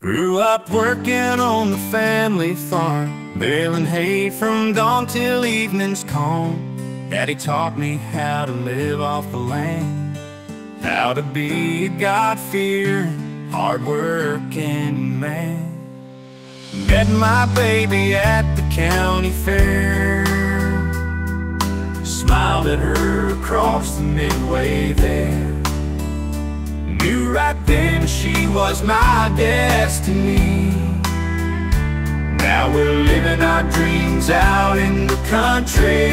Grew up working on the family farm Baling hay from dawn till evening's calm. Daddy taught me how to live off the land How to be a God-fearing, hard-working man. Met my baby at the county fair Smiled at her across the midway there. Knew right then she was my destiny. Now we're living our dreams out in the country.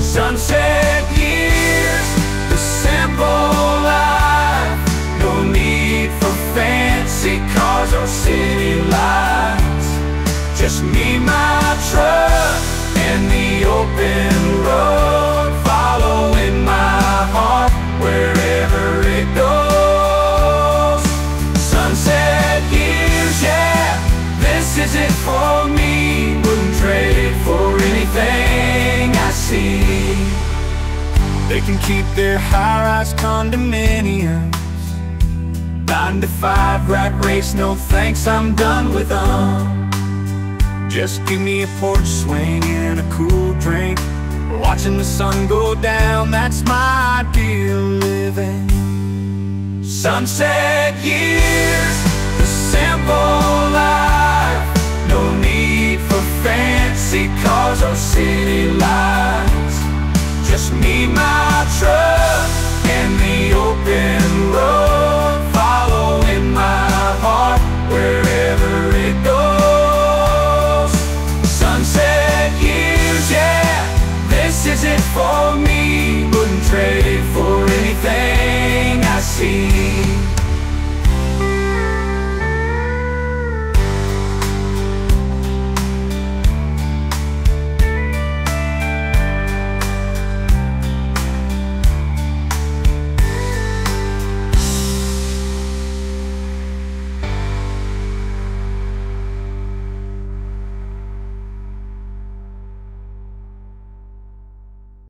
Sunset years, the simple life. No need for fancy cars or city lights. Just me, my this is it for me. Wouldn't trade it for anything I see. They can keep their high-rise condominiums. Nine to five rat race, no thanks, I'm done with them Just give me a porch swing and a cool drink. Watching the sun go down, that's my ideal living. Sunset years, the simple city